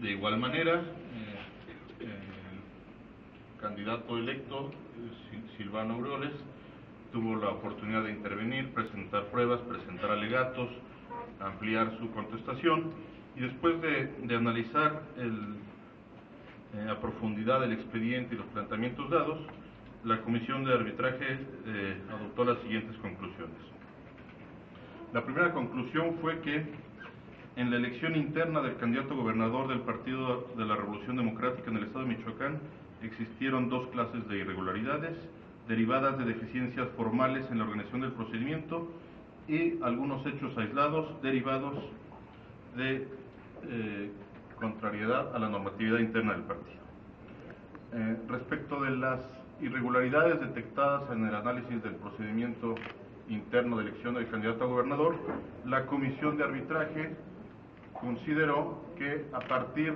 De igual manera, eh, el candidato electo, Silvano Aureoles, tuvo la oportunidad de intervenir, presentar pruebas, presentar alegatos, ampliar su contestación y después de, de analizar el, eh, a profundidad el expediente y los planteamientos dados, la Comisión de Arbitraje eh, adoptó las siguientes conclusiones. La primera conclusión fue que en la elección interna del candidato gobernador del Partido de la Revolución Democrática en el Estado de Michoacán existieron dos clases de irregularidades derivadas de deficiencias formales en la organización del procedimiento y algunos hechos aislados derivados de eh, contrariedad a la normatividad interna del partido. Eh, respecto de las irregularidades detectadas en el análisis del procedimiento interno de elección del candidato a gobernador, la comisión de arbitraje consideró que a partir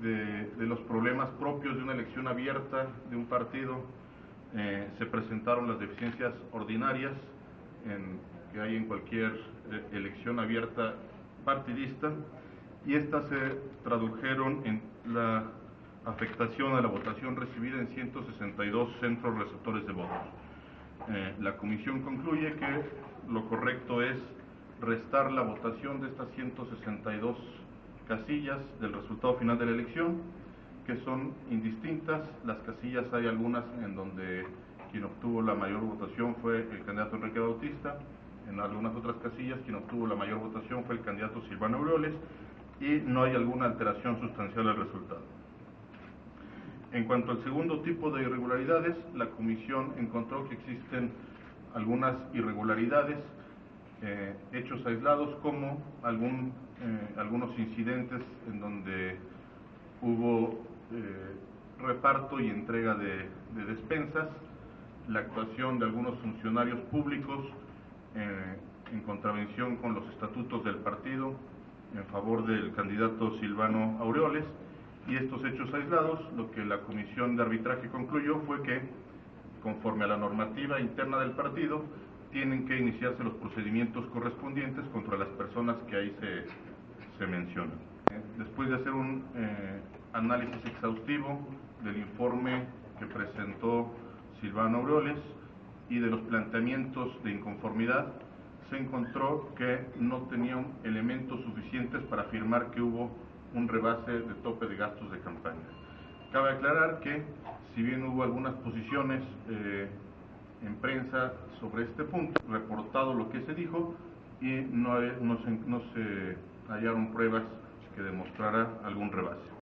de, los problemas propios de una elección abierta de un partido, eh, se presentaron las deficiencias ordinarias que hay en cualquier eh, elección abierta partidista y estas se tradujeron en la afectación a la votación recibida en 162 centros receptores de votos. Eh, la comisión concluye que lo correcto es restar la votación de estas 162 casillas del resultado final de la elección, que son indistintas. Las casillas hay algunas en donde quien obtuvo la mayor votación fue el candidato Enrique Bautista, en algunas otras casillas quien obtuvo la mayor votación fue el candidato Silvano Aureoles y no hay alguna alteración sustancial al resultado. En cuanto al segundo tipo de irregularidades, la comisión encontró que existen algunas irregularidades, eh, hechos aislados como algún, eh, algunos incidentes en donde hubo eh, reparto y entrega de, de, despensas, la actuación de algunos funcionarios públicos en contravención con los estatutos del partido en favor del candidato Silvano Aureoles, y estos hechos aislados, lo que la comisión de arbitraje concluyó fue que, conforme a la normativa interna del partido, tienen que iniciarse los procedimientos correspondientes contra las personas que ahí se, se mencionan. Después de hacer un eh, análisis exhaustivo del informe que presentó Silvano Aureoles y de los planteamientos de inconformidad, se encontró que no tenían elementos suficientes para afirmar que hubo un rebase de tope de gastos de campaña. Cabe aclarar que, si bien hubo algunas posiciones eh, en prensa sobre este punto, reportado lo que se dijo y no, no, se, no se hallaron pruebas que demostrara algún rebase.